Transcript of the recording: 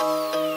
Música